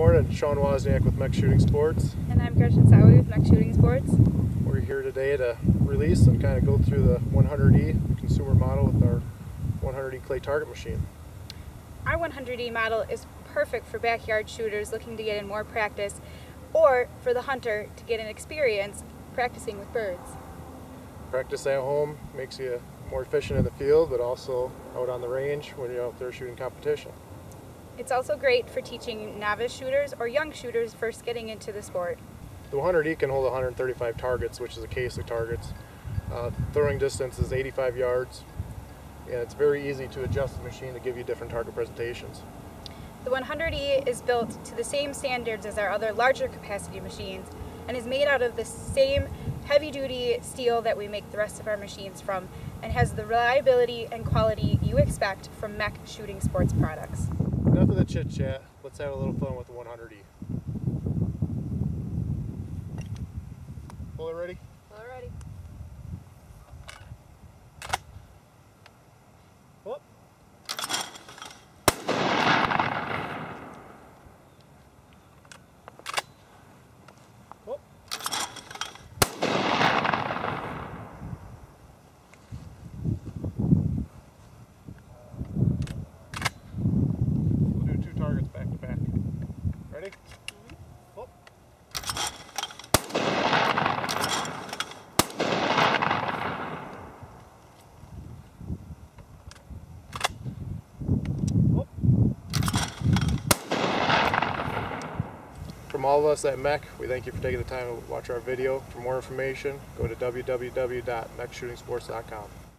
morning. Sean Wozniak with MEC Shooting Sports. And I'm Gretchen Sowie with MEC Shooting Sports. We're here today to release and kind of go through the 100E consumer model with our 100E clay target machine. Our 100E model is perfect for backyard shooters looking to get in more practice or for the hunter to get an experience practicing with birds. Practice at home makes you more efficient in the field, but also out on the range when you're out there shooting competition. It's also great for teaching novice shooters or young shooters first getting into the sport. The 100E can hold 135 targets, which is a case of targets. Uh, throwing distance is 85 yards, and it's very easy to adjust the machine to give you different target presentations. The 100E is built to the same standards as our other larger capacity machines and is made out of the same heavy-duty steel that we make the rest of our machines from and has the reliability and quality you expect from MEC Shooting Sports products. Enough of the chit chat. Let's have a little fun with the 100E. Pull it ready? Alrighty. Whoop. Ready? Whoop. Whoop. From all of us at MEC, we thank you for taking the time to watch our video. For more information, go to www.mecshootingsports.com.